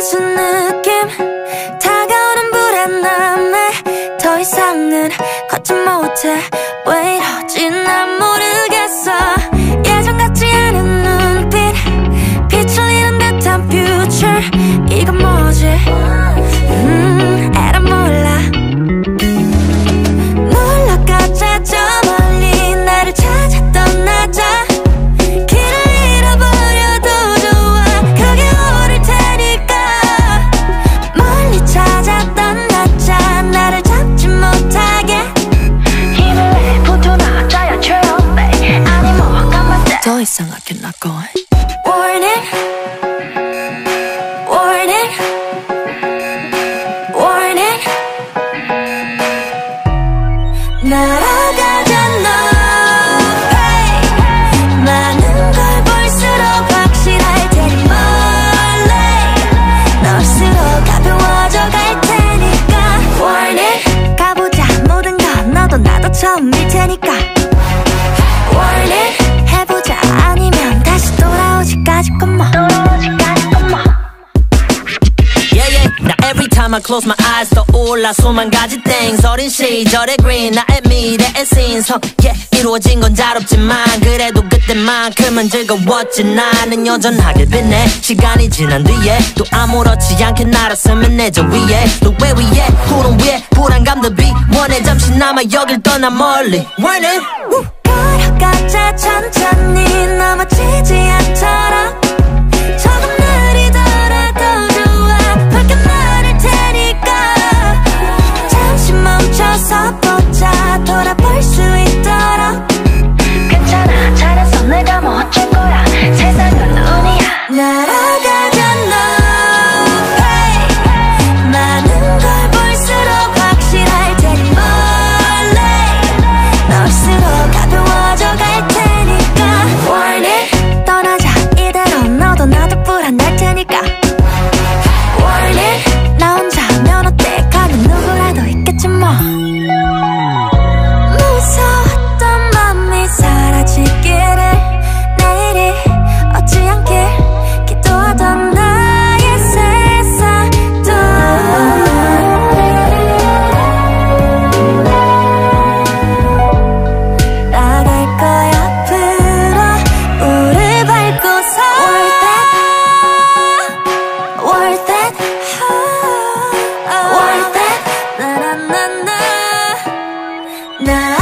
미친 느낌. 다가오는 불안함에 더 이상은 걷지 못해. 왜 이러지? 난 모르겠어. 예전 같지 않은 눈빛. 비틀리는 듯한 퓨처 이건 뭐지? 더 이상 I cannot Warning. Warning. Warning. 날아가자 너 hey. 많은 걸 볼수록 확실할 테니 멀리 너일수록 가벼워져 갈 테니까. Warning. 가보자. 모든 건 너도 나도 처음일 테니까 time close my eyes 떠올라 수만 가지 things. 어린 시절의 green 나의 미래의 신성 Yeah 이루어진 건잘 없지만 그래도 그때만큼은 즐거웠지. 나는 여전하게 빛내. 시간이 지난 뒤에 또 아무렇지 않게 날았으면 내저 위에. 너왜 위에? 구름 위에 불안감도 비원해 잠시나마 여길 떠나 멀리. Warning 나.